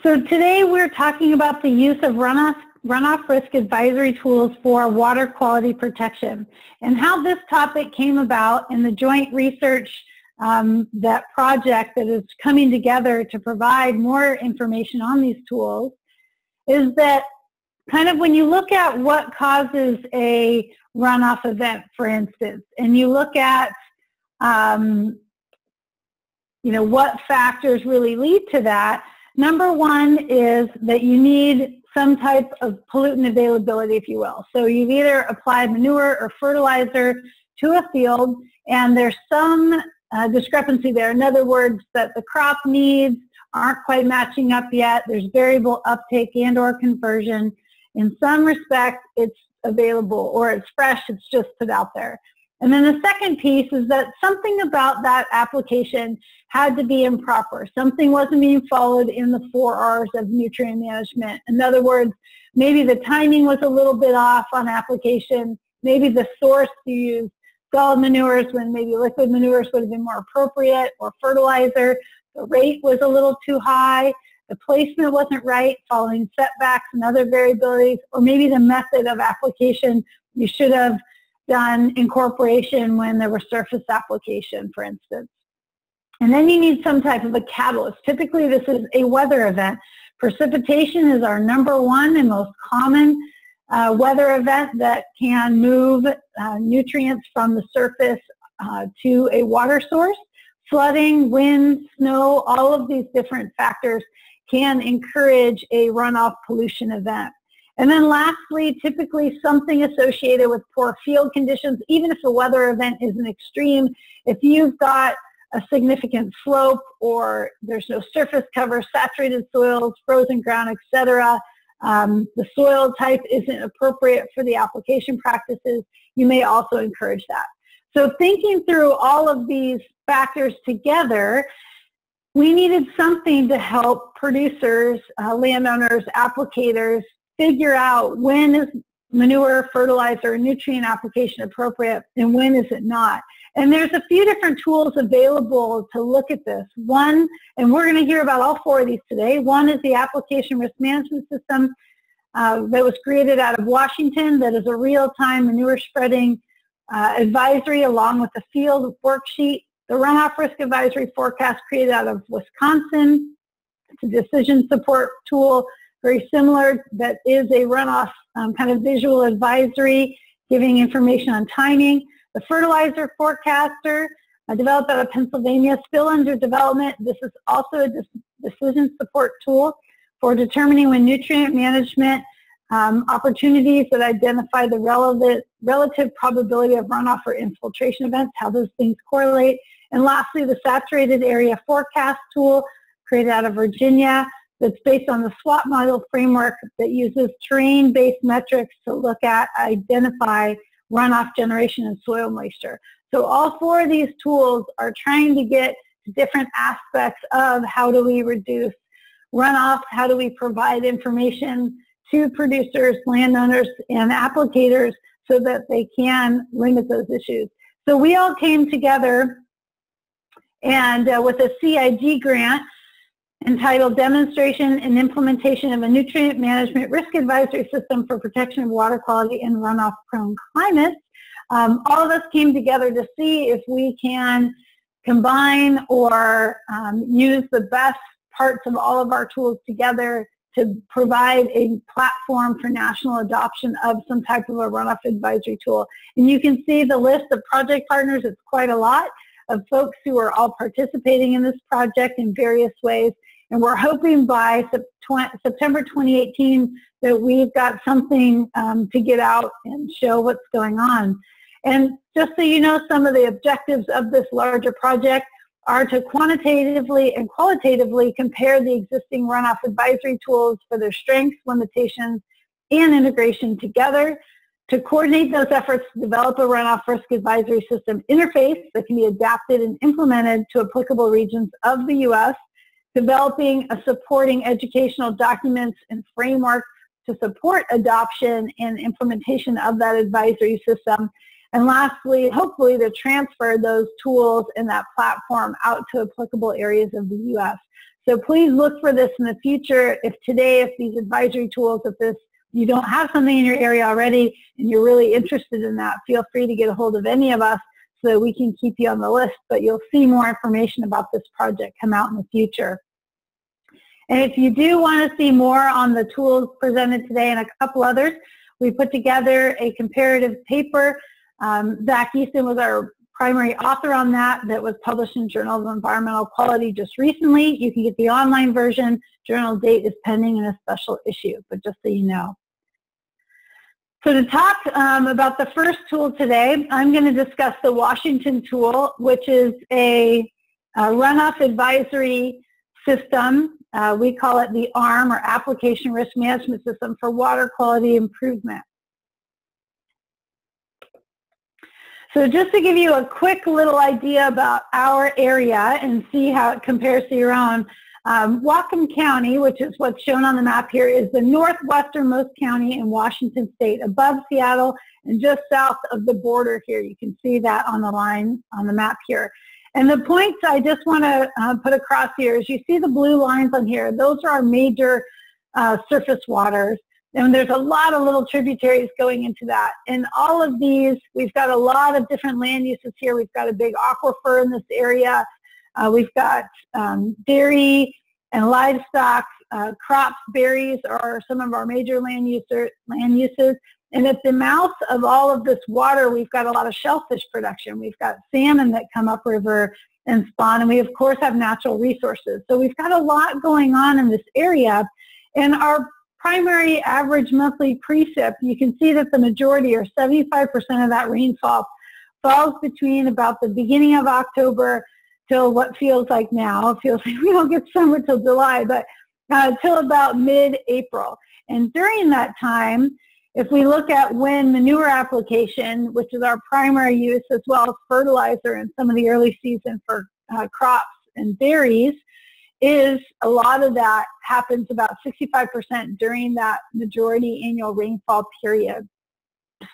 So today we're talking about the use of runoff, runoff risk advisory tools for water quality protection and how this topic came about in the joint research um, that project that is coming together to provide more information on these tools is that kind of when you look at what causes a runoff event, for instance, and you look at um, you know, what factors really lead to that, Number one is that you need some type of pollutant availability, if you will. So you've either applied manure or fertilizer to a field and there's some uh, discrepancy there. In other words, that the crop needs aren't quite matching up yet. There's variable uptake and or conversion. In some respect, it's available or it's fresh, it's just put out there. And then the second piece is that something about that application had to be improper. Something wasn't being followed in the four R's of nutrient management. In other words, maybe the timing was a little bit off on application. Maybe the source you used solid manures when maybe liquid manures would have been more appropriate or fertilizer. The rate was a little too high. The placement wasn't right following setbacks and other variabilities, or maybe the method of application you should have done incorporation when there were surface application, for instance. And then you need some type of a catalyst. Typically, this is a weather event. Precipitation is our number one and most common uh, weather event that can move uh, nutrients from the surface uh, to a water source. Flooding, wind, snow, all of these different factors can encourage a runoff pollution event. And then lastly, typically something associated with poor field conditions, even if the weather event isn't extreme, if you've got a significant slope or there's no surface cover, saturated soils, frozen ground, etc., um, the soil type isn't appropriate for the application practices, you may also encourage that. So thinking through all of these factors together, we needed something to help producers, uh, landowners, applicators figure out when is manure, fertilizer, nutrient application appropriate and when is it not. And there's a few different tools available to look at this. One, and we're going to hear about all four of these today. One is the application risk management system uh, that was created out of Washington that is a real-time manure spreading uh, advisory along with the field worksheet. The runoff risk advisory forecast created out of Wisconsin. It's a decision support tool very similar that is a runoff um, kind of visual advisory giving information on timing. The fertilizer forecaster uh, developed out of Pennsylvania, still under development. This is also a decision support tool for determining when nutrient management um, opportunities that identify the relevant, relative probability of runoff or infiltration events, how those things correlate. And lastly, the saturated area forecast tool created out of Virginia that's based on the SWAT model framework that uses terrain-based metrics to look at, identify runoff generation and soil moisture. So all four of these tools are trying to get to different aspects of how do we reduce runoff, how do we provide information to producers, landowners, and applicators so that they can limit those issues. So we all came together and uh, with a CIG grant entitled Demonstration and Implementation of a Nutrient Management Risk Advisory System for Protection of Water Quality in Runoff-Prone Climates. Um, all of us came together to see if we can combine or um, use the best parts of all of our tools together to provide a platform for national adoption of some type of a runoff advisory tool. And you can see the list of project partners, it's quite a lot of folks who are all participating in this project in various ways. And we're hoping by September 2018 that we've got something um, to get out and show what's going on. And just so you know, some of the objectives of this larger project are to quantitatively and qualitatively compare the existing runoff advisory tools for their strengths, limitations, and integration together, to coordinate those efforts to develop a runoff risk advisory system interface that can be adapted and implemented to applicable regions of the U.S., developing a supporting educational documents and framework to support adoption and implementation of that advisory system. And lastly, hopefully to transfer those tools and that platform out to applicable areas of the U.S. So please look for this in the future. If today, if these advisory tools, if this you don't have something in your area already and you're really interested in that, feel free to get a hold of any of us so we can keep you on the list. But you'll see more information about this project come out in the future. And if you do want to see more on the tools presented today and a couple others, we put together a comparative paper. Um, Zach Easton was our primary author on that that was published in Journal of Environmental Quality just recently. You can get the online version. Journal date is pending in a special issue, but just so you know. So to talk um, about the first tool today, I'm going to discuss the Washington tool, which is a, a runoff advisory system. Uh, we call it the ARM, or Application Risk Management System for Water Quality Improvement. So just to give you a quick little idea about our area and see how it compares to your own, um, Whatcom County, which is what's shown on the map here, is the northwesternmost county in Washington state, above Seattle and just south of the border here. You can see that on the line on the map here. And the points I just want to uh, put across here is you see the blue lines on here. Those are our major uh, surface waters. And there's a lot of little tributaries going into that. And all of these, we've got a lot of different land uses here. We've got a big aquifer in this area. Uh, we've got um, dairy and livestock, uh, crops, berries are some of our major land, user, land uses. And at the mouth of all of this water, we've got a lot of shellfish production. We've got salmon that come upriver and spawn, and we of course have natural resources. So we've got a lot going on in this area. And our primary average monthly precip, you can see that the majority or 75% of that rainfall falls between about the beginning of October till what feels like now. It feels like we don't get summer till July, but uh, till about mid-April. And during that time, if we look at when manure application, which is our primary use as well as fertilizer in some of the early season for uh, crops and berries, is a lot of that happens about 65% during that majority annual rainfall period.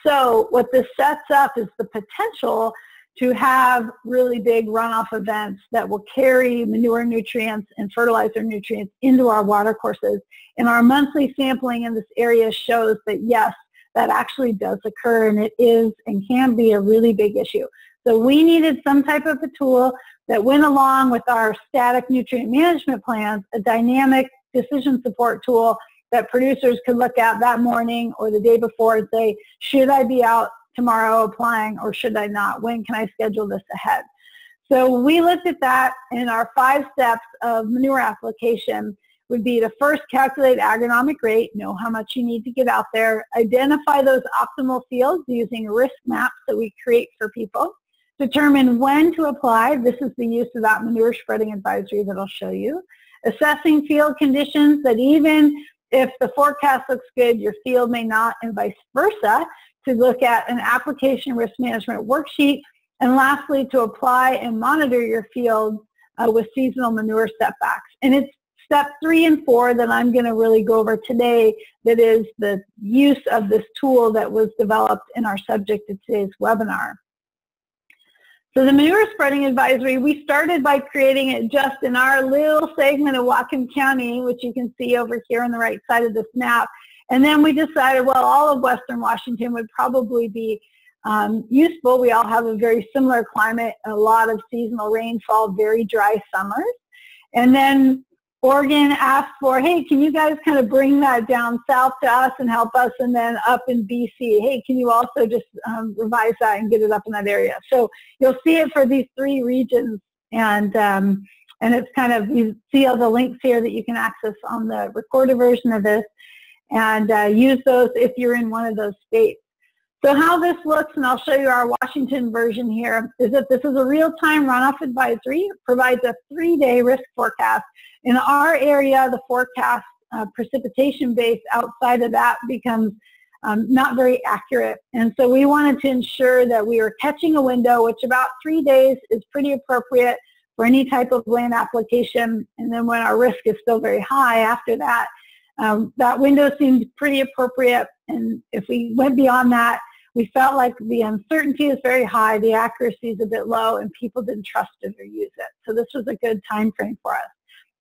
So what this sets up is the potential to have really big runoff events that will carry manure nutrients and fertilizer nutrients into our watercourses. And our monthly sampling in this area shows that yes, that actually does occur and it is and can be a really big issue. So we needed some type of a tool that went along with our static nutrient management plans, a dynamic decision support tool that producers could look at that morning or the day before and say, should I be out tomorrow applying or should I not? When can I schedule this ahead? So we looked at that in our five steps of manure application would be to first calculate agronomic rate, know how much you need to get out there, identify those optimal fields using risk maps that we create for people, determine when to apply, this is the use of that manure spreading advisory that I'll show you, assessing field conditions that even if the forecast looks good, your field may not and vice versa, to look at an application risk management worksheet, and lastly, to apply and monitor your field uh, with seasonal manure setbacks. And it's step three and four that I'm going to really go over today that is the use of this tool that was developed in our subject of today's webinar. So the manure spreading advisory, we started by creating it just in our little segment of Whatcom County, which you can see over here on the right side of this map. And then we decided, well, all of Western Washington would probably be um, useful. We all have a very similar climate, a lot of seasonal rainfall, very dry summers. And then Oregon asked for, hey, can you guys kind of bring that down south to us and help us? And then up in BC, hey, can you also just um, revise that and get it up in that area? So you'll see it for these three regions. And, um, and it's kind of, you see all the links here that you can access on the recorded version of this and uh, use those if you're in one of those states. So how this looks, and I'll show you our Washington version here, is that this is a real-time runoff advisory. It provides a three-day risk forecast. In our area, the forecast uh, precipitation base outside of that becomes um, not very accurate. And so we wanted to ensure that we were catching a window, which about three days is pretty appropriate for any type of land application. And then when our risk is still very high after that, um, that window seemed pretty appropriate, and if we went beyond that, we felt like the uncertainty is very high, the accuracy is a bit low, and people didn't trust it or use it. So this was a good time frame for us.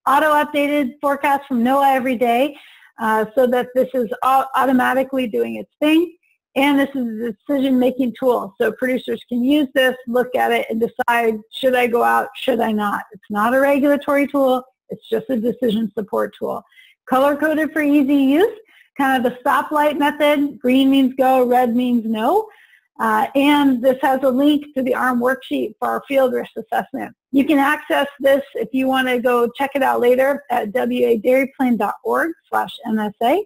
auto-updated forecast from NOAA every day uh, so that this is automatically doing its thing. And this is a decision-making tool. So producers can use this, look at it, and decide, should I go out, should I not? It's not a regulatory tool. It's just a decision support tool. Color-coded for easy use, kind of the stoplight method. Green means go, red means no. Uh, and this has a link to the ARM worksheet for our field risk assessment. You can access this if you want to go check it out later at wadairyplan.org slash MSA.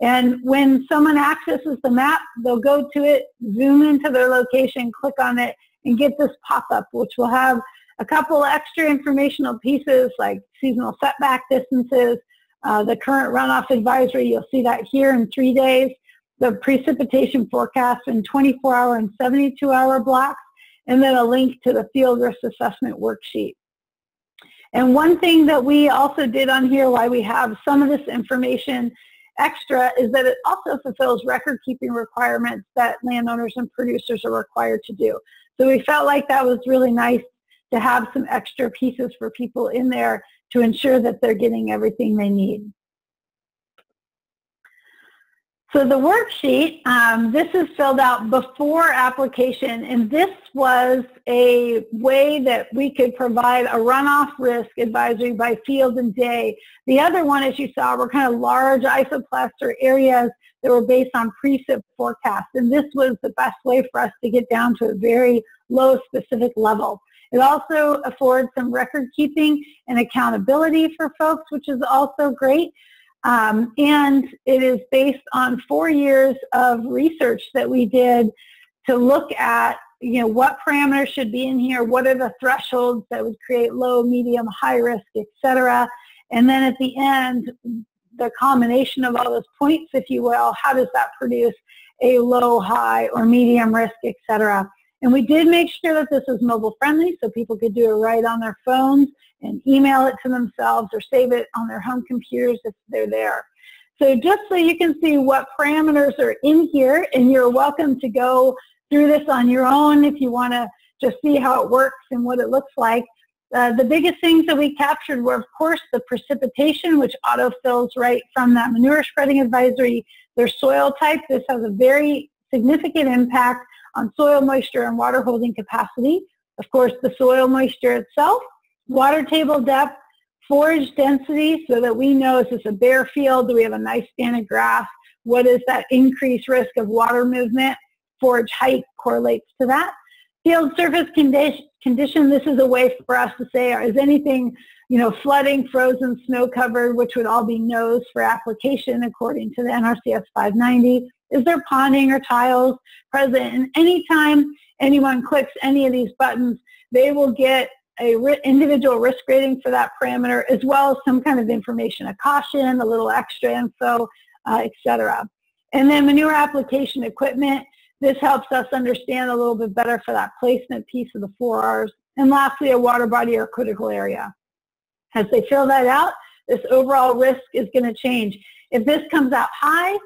And when someone accesses the map, they'll go to it, zoom into their location, click on it, and get this pop-up, which will have a couple extra informational pieces like seasonal setback distances, uh, the current runoff advisory, you'll see that here in three days, the precipitation forecast in 24-hour and 72-hour blocks, and then a link to the field risk assessment worksheet. And one thing that we also did on here, why we have some of this information extra, is that it also fulfills record-keeping requirements that landowners and producers are required to do. So we felt like that was really nice to have some extra pieces for people in there to ensure that they're getting everything they need. So the worksheet, um, this is filled out before application, and this was a way that we could provide a runoff risk advisory by field and day. The other one, as you saw, were kind of large isoplaster areas that were based on precip forecasts, and this was the best way for us to get down to a very low specific level. It also affords some record keeping and accountability for folks, which is also great. Um, and it is based on four years of research that we did to look at, you know, what parameters should be in here, what are the thresholds that would create low, medium, high risk, et cetera. And then at the end, the combination of all those points, if you will, how does that produce a low, high, or medium risk, et cetera. And we did make sure that this was mobile friendly so people could do it right on their phones and email it to themselves or save it on their home computers if they're there. So just so you can see what parameters are in here and you're welcome to go through this on your own if you want to just see how it works and what it looks like. Uh, the biggest things that we captured were, of course, the precipitation, which autofills right from that manure spreading advisory. Their soil type, this has a very significant impact on soil moisture and water holding capacity. Of course, the soil moisture itself, water table depth, forage density, so that we know is this a bare field, do we have a nice stand of grass, what is that increased risk of water movement, forage height correlates to that. Field surface condition, condition, this is a way for us to say, is anything, you know, flooding, frozen, snow covered, which would all be no's for application according to the NRCS 590. Is there ponding or tiles present? And anytime anyone clicks any of these buttons, they will get a individual risk rating for that parameter as well as some kind of information, a caution, a little extra info, uh, etc. And then manure application equipment. This helps us understand a little bit better for that placement piece of the four R's. And lastly, a water body or critical area. As they fill that out, this overall risk is going to change. If this comes out high,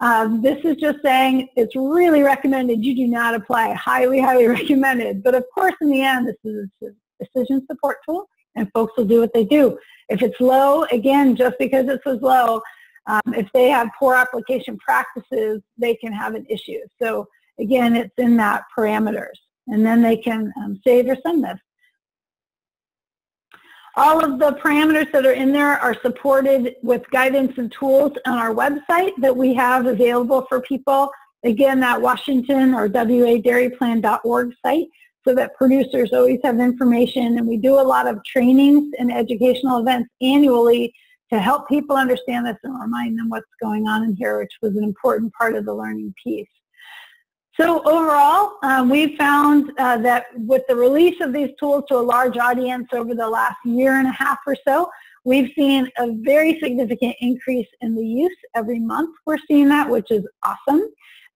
um, this is just saying it's really recommended you do not apply. Highly, highly recommended. But of course, in the end, this is a decision support tool, and folks will do what they do. If it's low, again, just because it says low, um, if they have poor application practices, they can have an issue. So again, it's in that parameters. And then they can um, save or send this. All of the parameters that are in there are supported with guidance and tools on our website that we have available for people. Again, that Washington or wadairyplan.org site so that producers always have information and we do a lot of trainings and educational events annually to help people understand this and remind them what's going on in here, which was an important part of the learning piece. So overall, um, we found uh, that with the release of these tools to a large audience over the last year and a half or so, we've seen a very significant increase in the use. Every month we're seeing that, which is awesome.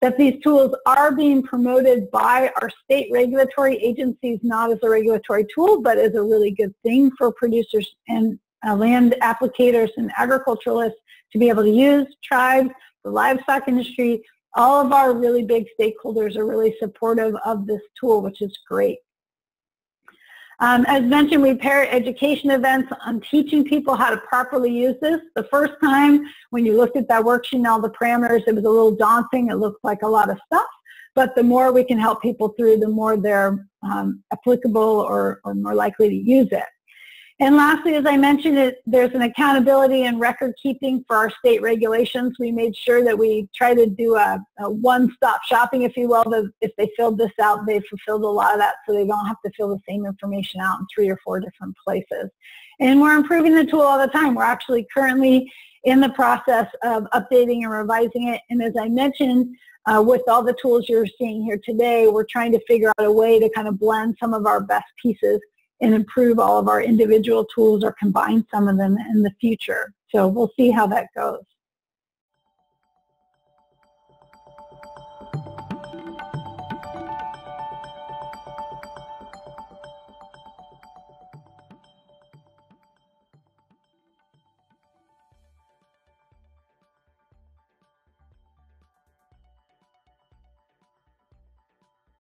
That these tools are being promoted by our state regulatory agencies, not as a regulatory tool, but as a really good thing for producers and uh, land applicators and agriculturalists to be able to use, tribes, the livestock industry, all of our really big stakeholders are really supportive of this tool, which is great. Um, as mentioned, we pair education events on teaching people how to properly use this. The first time when you looked at that worksheet and all the parameters, it was a little daunting. It looked like a lot of stuff. But the more we can help people through, the more they're um, applicable or, or more likely to use it. And lastly, as I mentioned, it, there's an accountability and record keeping for our state regulations. We made sure that we try to do a, a one-stop shopping, if you will. If they filled this out, they fulfilled a lot of that so they don't have to fill the same information out in three or four different places. And we're improving the tool all the time. We're actually currently in the process of updating and revising it. And as I mentioned, uh, with all the tools you're seeing here today, we're trying to figure out a way to kind of blend some of our best pieces and improve all of our individual tools or combine some of them in the future. So we'll see how that goes.